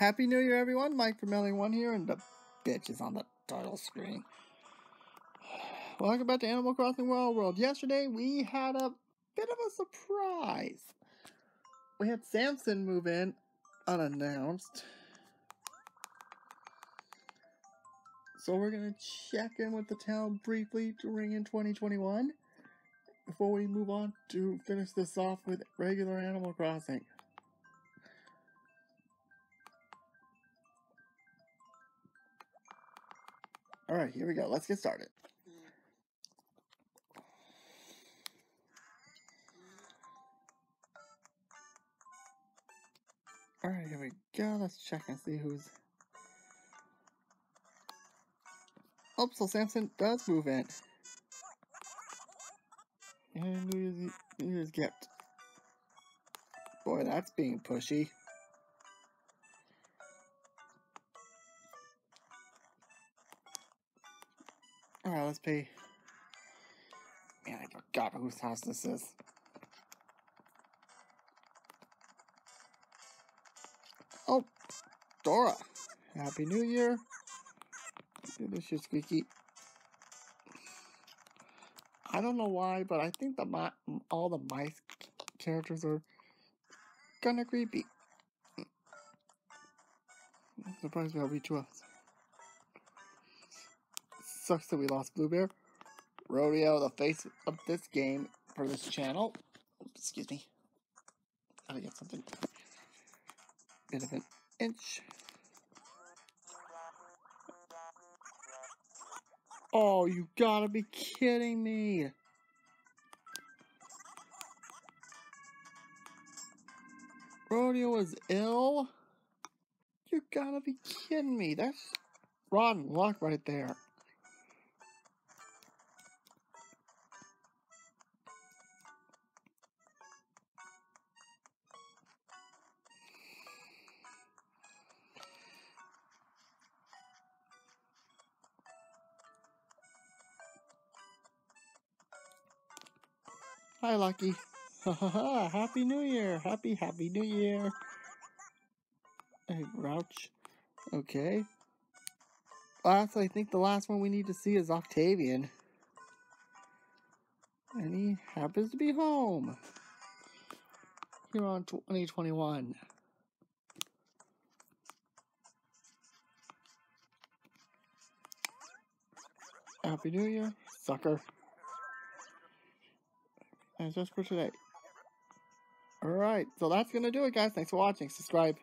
Happy New Year, everyone. Mike from LA1 here, and the bitch is on the title screen. Welcome back to Animal Crossing Wild World. Yesterday, we had a bit of a surprise. We had Samson move in unannounced. So we're going to check in with the town briefly during in 2021 before we move on to finish this off with regular Animal Crossing. Alright, here we go. Let's get started. Alright, here we go. Let's check and see who's... Oh, so Samson does move in. And New Year's, New Year's gift. Boy, that's being pushy. Alright, let's pay. Man, I forgot whose house this is. Oh, Dora. Happy New Year. This is squeaky. I don't know why, but I think the all the mice characters are kinda creepy. I'm surprised be two us. Sucks that we lost Bluebear. Rodeo, the face of this game for this channel. Excuse me. I Gotta get something. Bit of an inch. Oh, you gotta be kidding me. Rodeo is ill? You gotta be kidding me. That's rotten luck right there. Hi, Lucky. happy New Year. Happy, happy New Year. Hey, Rouch. Okay. Last, I think the last one we need to see is Octavian. And he happens to be home. Here on 2021. Happy New Year, sucker. And just for today. Alright, so that's going to do it, guys. Thanks for watching. Subscribe.